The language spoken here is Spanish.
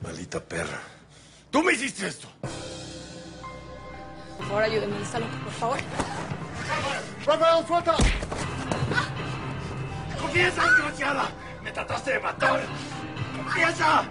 Maldita perra. ¡Tú me hiciste esto! Por favor, ayúdeme. ¿Está loco, por favor? ¡Rafael, suelta! ¡Confiesa, desgraciada! ¡Me trataste de matar! ¡Confiesa!